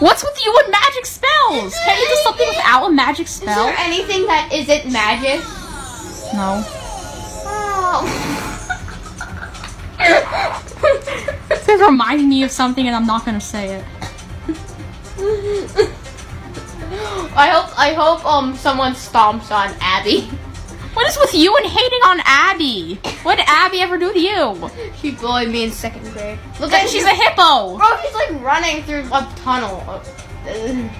What's with you and magic spells? Can't you do something without a magic spell? Is there anything that isn't magic? No. Oh. This is reminding me of something and I'm not gonna say it. I hope I hope um someone stomps on Abby. What is with you and hating on Abby? What did Abby ever do to you? She bullied me in second grade. Look Then at she's a hippo. bro. He's like running through a tunnel. Ugh.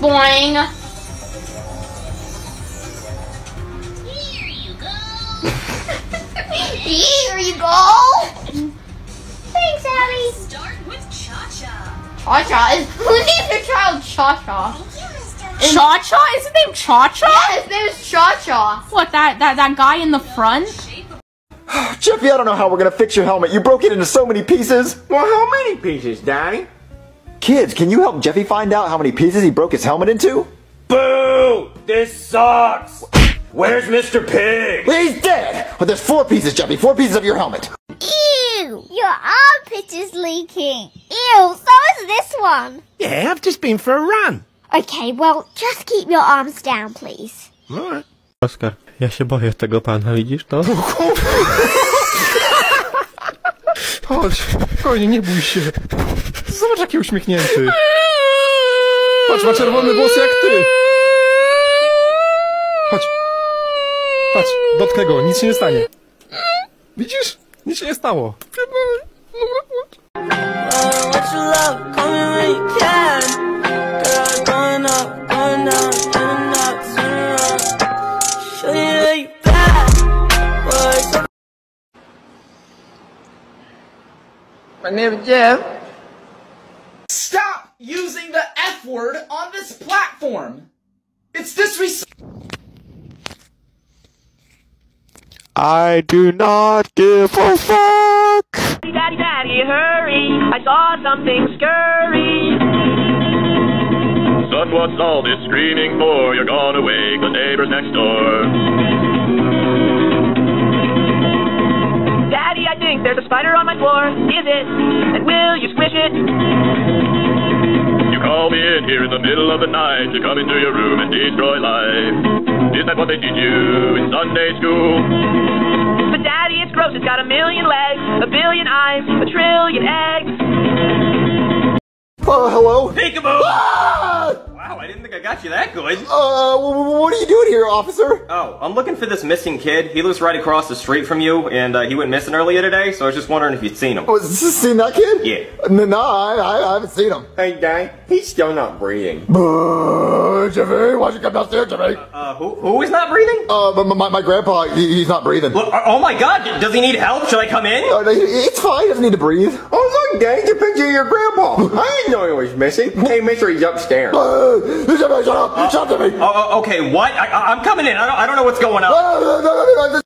Boing. Here you go. Here you go. Thanks, Abby. Start with Cha-Cha. Cha Cha is who named their child Cha Cha? Thank. Cha Cha? Is his name Cha Cha? Yeah, his name is Cha Cha. What that that that guy in the front? Jeffy, I don't know how we're gonna fix your helmet. You broke it into so many pieces. Well, how many pieces, Daddy? Kids, can you help Jeffy find out how many pieces he broke his helmet into? Boo! This sucks! Where's Mr. Pig? He's dead! Well, there's four pieces, Jeffy. Four pieces of your helmet. Ew! Your armpit is leaking. Ew, so is this one. Yeah, I've just been for a run. Okay, well, just keep your arms down, please. Alright. Oskar, ja się boję tego pana, widzisz to? Chodź, spokojnie, nie bój się. Zobacz jaki uśmiechnięty. Patrz, ma czerwone włosy jak ty. Chodź. Patrz, dotknę go, nic się nie stanie. Widzisz? Nic się nie stało. What you My name is Jeff. Stop using the F word on this platform! It's disrespectful. I do not give a fuck. Daddy, daddy, hurry. I saw something scurry. Son, what's all this screaming for? You're gonna wake the neighbors next door. There's a spider on my floor. Is it? And will you squish it? You call me in here in the middle of the night to come into your room and destroy life. Isn't that what they teach you in Sunday school? But daddy, it's gross. It's got a million legs, a billion eyes, a trillion eggs. Oh, hello. Peekaboo! Ah! Got you that good. Uh, wh- wh- what are you doing here, officer? Oh, I'm looking for this missing kid. He lives right across the street from you, and uh, he went missing earlier today, so I was just wondering if you'd seen him. Oh, has this seen that kid? Yeah. No, no I, I, I haven't seen him. Hey, Dad, he's still not breathing. Uh, Jeffy, why'd you come downstairs, Jeffy? Uh, who, who is not breathing? Uh, my, my, my grandpa, he, he's not breathing. Look, uh, oh my god, does he need help? Should I come in? Uh, he- it's fine, he doesn't need to breathe. Oh, look, Dad, it's a picture of your grandpa. I didn't know he was missing. Hey, mister, he's upstairs. Uh, Jeffy, shut up, shut up, Jeffy. Oh, oh, okay, what? I, I- I'm coming in. I don't, I don't know what's going on. Uh,